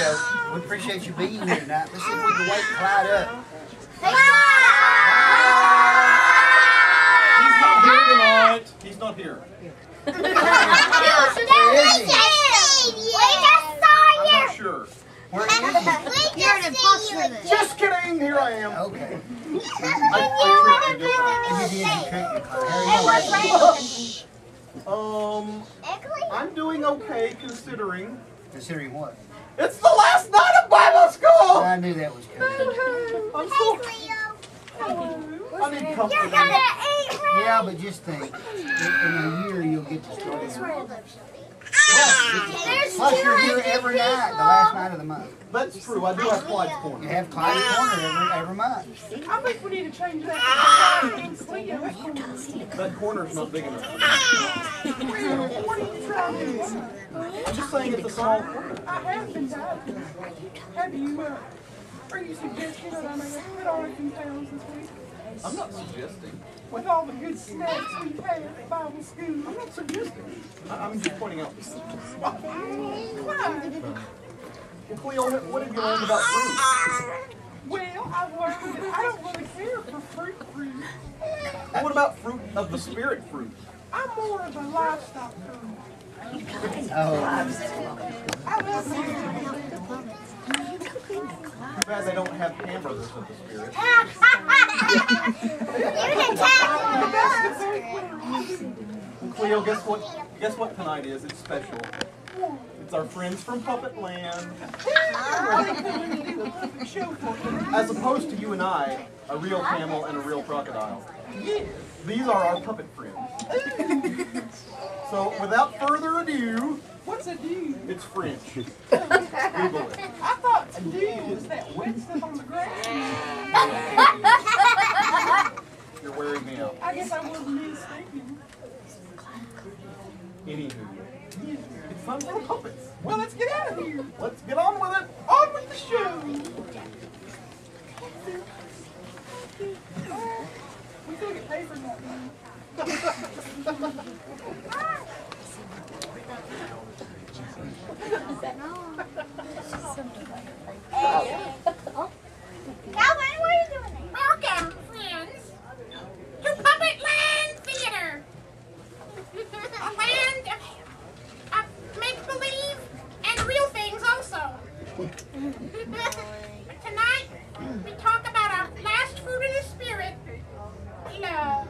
so we appreciate you being here tonight. Let's see if we can wake Clyde up. He's not here tonight. He's not here. Where is he? I'm not sure. Where is he? You're an imposter then. Just kidding. Here I am. Okay. I, I tricked you, And you did, you tricked me, Clyde. How are you? Um, I'm doing okay considering Considering what? It's the last night of Bible school. I knew that was coming. I'm so. I need company. Yeah, but just think, in, in a year you'll get to start. Plus, you're here every night, the last night of the month. That's true. I do have Clyde's You corner. have Clyde Corner every, every month. I think we need to change that. That corner's not big enough. What are you trying to do? I'm just saying it's a small corner. I have been tired. Have you, uh, are you suggesting that I may have put on a few pounds this week? I'm not suggesting. With all the good snacks we've had at Bible school? I'm not suggesting. I- I'm just pointing out. Why? Cleo, what have you learned about fruit? Well, I've learned that I don't really care for fruit fruit. And what about fruit of the spirit fruit? I'm more of a livestock girl. Oh, I love food. Too bad they don't have hamburgers of the spirit. Cleo, guess what? Guess what tonight is? It's special. It's our friends from Puppet Land. As opposed to you and I, a real camel and a real crocodile. These are our puppet friends. So, without further ado, What's a dude? it's French. Google it. I thought a dude was that wet stuff on the ground. You're wearing me out. I guess I wasn't mistaken. Anywho, it's fun for the puppets. Well, let's get out of here. Let's get on with it. On with the show. We still get paid for nothing. Calvin, what are you doing there? Welcome, friends, to Puppet Land Theater. A land of, of make-believe and real things also. but tonight, we talk about our last fruit of the spirit, love.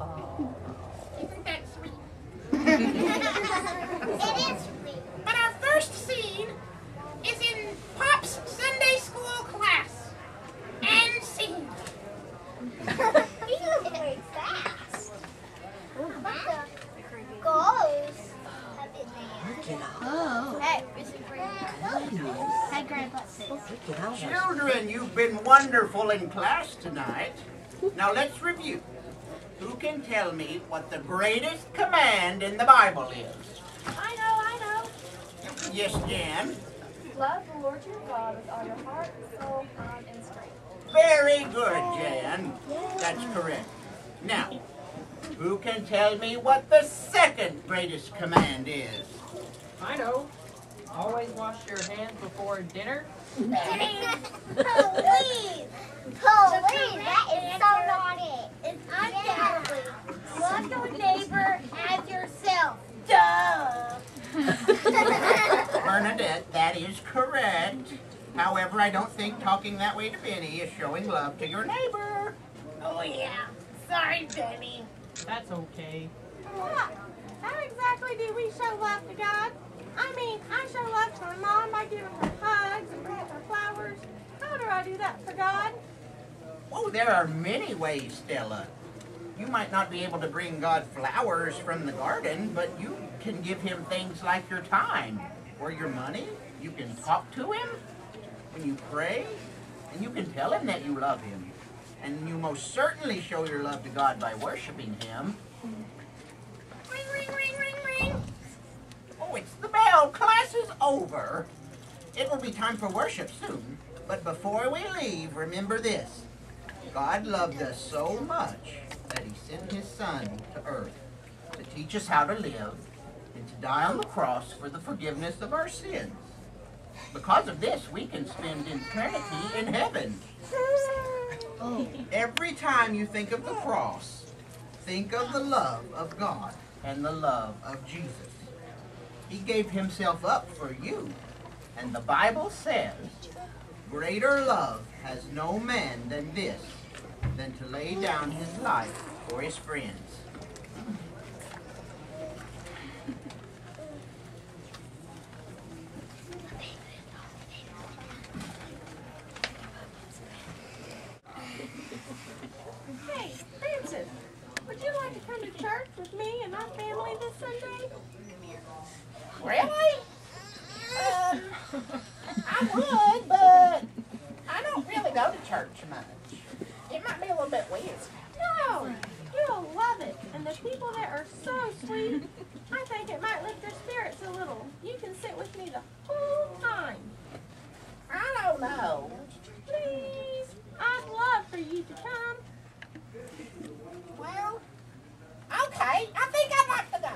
Isn't that sweet? it is sweet. But our first scene is in Pop's Sunday school class. And scene. He's moving very fast. But the goals have been there. Oh. Hey, is it great? Hi, Grandpa. Children, you've been wonderful in class tonight. Now let's review. Who can tell me what the greatest command in the Bible is? I know, I know. Yes, Jan. Love the Lord your God with all your heart, soul, mind, and strength. Very good, oh. Jan. That's correct. Now, who can tell me what the second greatest command is? I know. Always wash your hands before dinner. Police! Police! That is so naughty. It's undoubtedly. Love your neighbor as yourself. Duh! Bernadette, that is correct. However, I don't think talking that way to Benny is showing love to your neighbor. Oh, yeah. Sorry, Benny. That's okay. How exactly do we show love to God? I mean, I show love to my mom by giving her hugs and bringing her flowers. How do I do that for God? Oh, there are many ways, Stella. You might not be able to bring God flowers from the garden, but you can give him things like your time or your money. You can talk to him when you pray, and you can tell him that you love him. And you most certainly show your love to God by worshiping him. Bell. Class is over. It will be time for worship soon. But before we leave, remember this. God loved us so much that he sent his son to earth to teach us how to live and to die on the cross for the forgiveness of our sins. Because of this, we can spend eternity in heaven. Every time you think of the cross, think of the love of God and the love of Jesus. He gave himself up for you. And the Bible says, Greater love has no man than this, than to lay down his life for his friends. Hey, Francis, would you like to come to church with me and my family this Sunday? Really? Um, I would, but I don't really go to church much. It might be a little bit weird. No, you'll love it. And the people there are so sweet. I think it might lift your spirits a little. You can sit with me the whole time. I don't know. Please, I'd love for you to come. Well, okay. I think I'd like to go.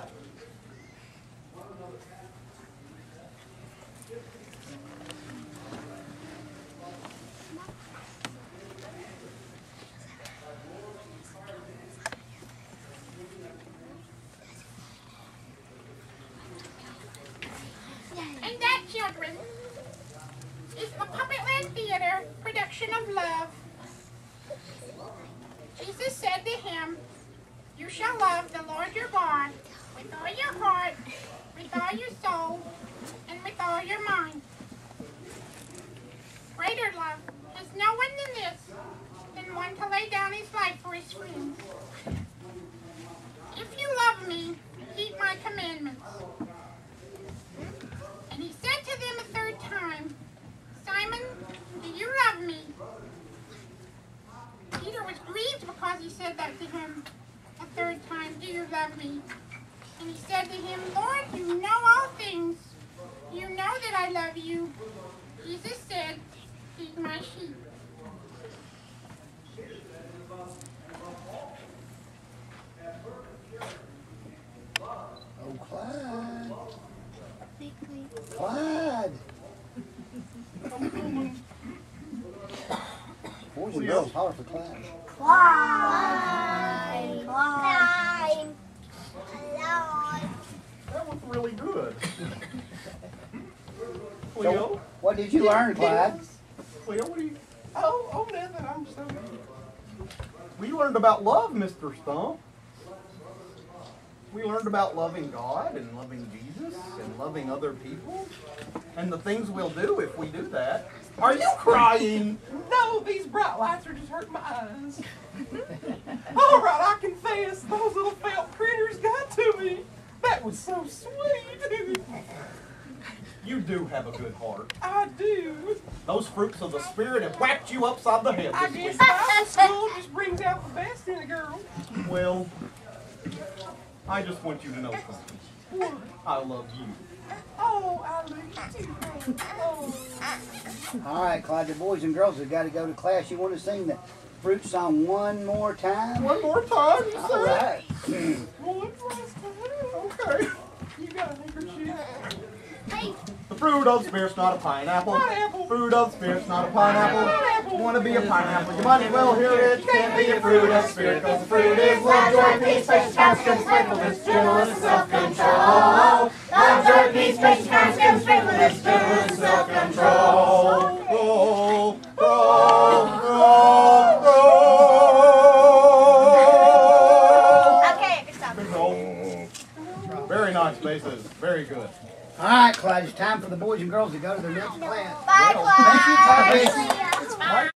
And that, children, is the Puppetland Theater production of Love. Jesus said to him, You shall love the Lord your God with all your heart, with all your soul, and with all your mind. Greater love has no one than this, than one to lay down his life for his friends. If you love me, keep my commandments. And he said to them a third time, Simon, do you love me? Peter was grieved because he said that to him a third time, Do you love me? And he said to him, Lord, you know all things. You know that I love you. Jesus said, Feed my sheep. Oh, Clyde. Clyde. Boys and girls, holler for Clyde. Climb, climb, climb. That was really good. So, what did you learn, Clyde? Cleo, what do you? Oh, oh, nothing. I'm so We learned about love, Mr. Stump. We learned about loving God and loving Jesus and loving other people and the things we'll do if we do that. Are you crying? No, these bright lights are just hurting my eyes. All right, I confess, those little felt critters got to me. That was so sweet. You do have a good heart. I do. Those fruits of the Spirit have whacked you upside the head I guess week. Bible school just brings out the best in a girl. Well, I just want you to know something. I love you. Oh, I love you too. Oh. All right, Clyde, the boys and girls have got to go to class. You want to sing the fruit song one more time? One more time, you All say? right. One last time. Okay. You got a handkerchief. The fruit of the Spirit's not a pineapple. Fruit of the Spirit's not a pineapple. Pineapple. You want to be a pineapple, you might as well hear it. Can't be a fruit of the Spirit, cause the fruit is love, joy, peace, patience, kindness, faithfulness, gentleness, self-control. Love, joy, peace, patience, kindness, faithfulness, gentleness, self-control. All right, Clyde, it's time for the boys and girls to go to their next class. Bye, Well, Clyde.